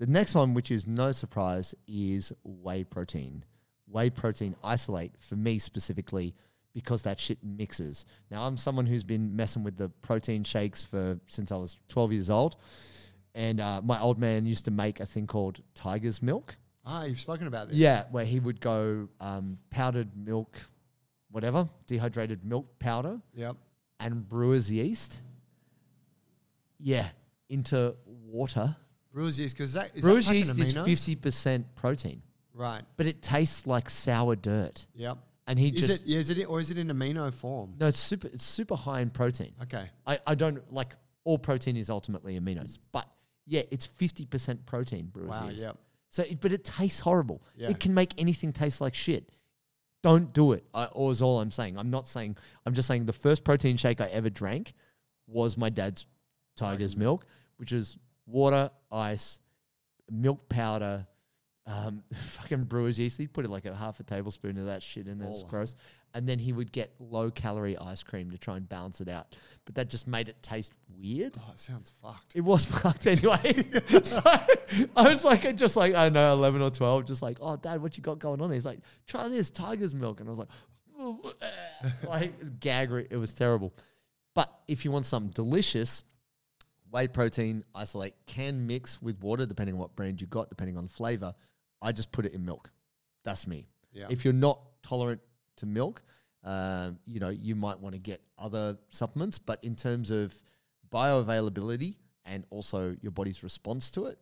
The next one, which is no surprise, is whey protein. Whey protein isolate for me specifically because that shit mixes. Now I'm someone who's been messing with the protein shakes for since I was 12 years old, and uh, my old man used to make a thing called Tiger's Milk. Ah, you've spoken about this. Yeah, where he would go um, powdered milk, whatever, dehydrated milk powder, Yep. and brewer's yeast. Yeah, into water. Brewer's yeast, because that is brewer's that is fifty percent protein, Right. but it tastes like sour dirt. Yep. And he Is just it? Is it? Or is it in amino form? no, it's super. It's super high in protein. Okay. I, I don't like all protein is ultimately aminos, but yeah, it's fifty percent protein. Brewer's Wow. Yep. So, it, but it tastes horrible. Yeah. It can make anything taste like shit. Don't do it. I, or is all I'm saying. I'm not saying. I'm just saying the first protein shake I ever drank was my dad's Tiger's milk, which is water, ice, milk powder, um, fucking brewer's yeast. He'd put it like a half a tablespoon of that shit in there. It's Baller. gross. And then he would get low calorie ice cream to try and balance it out. But that just made it taste weird. Oh, it sounds fucked. It was fucked anyway. so I was like, just like, I don't know, 11 or 12, just like, oh, dad, what you got going on? He's like, try this tiger's milk. And I was like, like gag, it was terrible. But if you want something delicious, whey protein isolate can mix with water, depending on what brand you got, depending on the flavor. I just put it in milk. That's me. Yeah. If you're not tolerant to milk, um, you know, you might want to get other supplements. But in terms of bioavailability and also your body's response to it,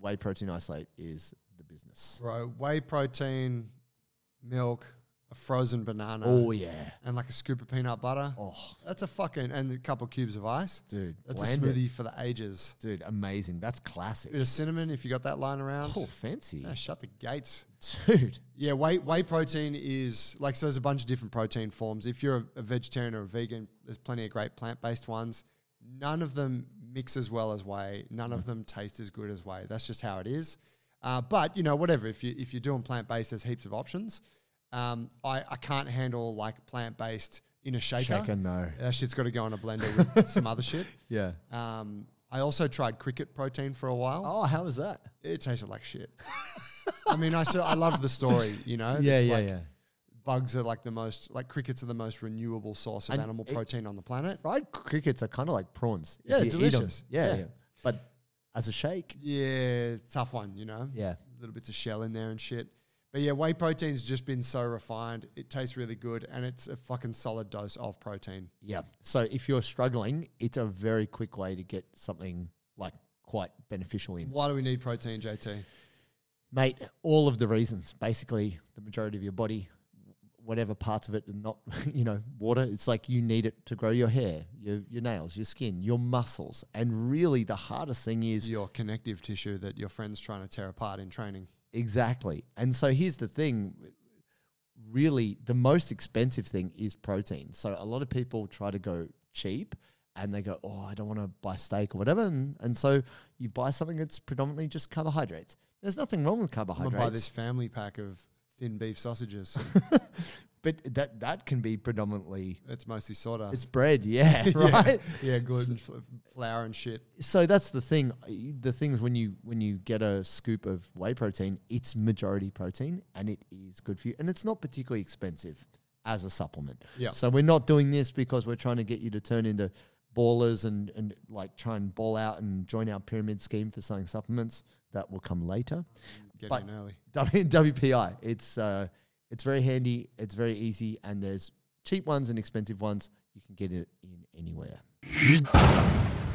whey protein isolate is the business. Bro, whey protein, milk, a frozen banana, Oh yeah. and like a scoop of peanut butter. Oh, That's a fucking and a couple cubes of ice. dude, That's a it. smoothie for the ages. dude. Amazing. That's classic. Bit of cinnamon if you got that lying around. Oh, fancy, Yeah, shut the gates. dude. Yeah, whey whey protein is like so. There's a bunch of different protein forms. If you're a, a vegetarian or a vegan, there's plenty of great plant based ones. None of them mix as well as whey. None of them taste as good as whey. That's just how it is. Uh, but you know, whatever. If you if you're doing plant based, there's heaps of options. Um, I I can't handle like plant based in a shaker. Shaker, no. That shit's got to go in a blender with some other shit. Yeah. Um, I also tried cricket protein for a while. Oh, how was that? It tasted like shit. I mean, I still, I love the story, you know. Yeah, It's yeah, like yeah. Bugs are like the most, like crickets are the most renewable source of And animal it- protein on the planet. Fried crickets are kind of like prawns. if Yeah, you eat 'em. delicious. Yeah, Yeah. yeah. But as a shake, Yeah, tough one, you know. yeah. Little bits of shell in there and shit. But yeah, whey protein's just been so refined. It tastes really good, and it's a fucking solid dose of protein. Yeah. So if you're struggling, it's a very quick way to get something like quite beneficial in. Why do we need protein, JT? Mate, all of the reasons, basically the majority of your body, whatever parts of it are not, you know, water, it's like you need it to grow your hair, your, your nails, your skin, your muscles. And really the hardest thing is Your connective tissue that your friend's trying to tear apart in training. Exactly. And so here's the thing really, the most expensive thing is protein. So a lot of people try to go cheap and they go, oh, I don't want to buy steak or whatever. And, and so you buy something that's predominantly just carbohydrates. There's nothing wrong with I'm carbohydrates. buy this family pack of thin beef sausages. But that, that can be predominantly, it's mostly sawdust. it's bread, yeah, right? yeah, gluten, fl- flour, and shit. so that's the thing. The thing is when you when you get a scoop of whey protein, it's majority protein and it is good for you, and it's not particularly expensive as a supplement. Yeah. So we're not doing this because we're trying to get you to turn into ballers and and like try and ball out and join our pyramid scheme for selling supplements. That will come later. Get But- in early. W- WPI. It's uh, it's very handy. It's very easy, and there's cheap ones and expensive ones. You can get it in anywhere.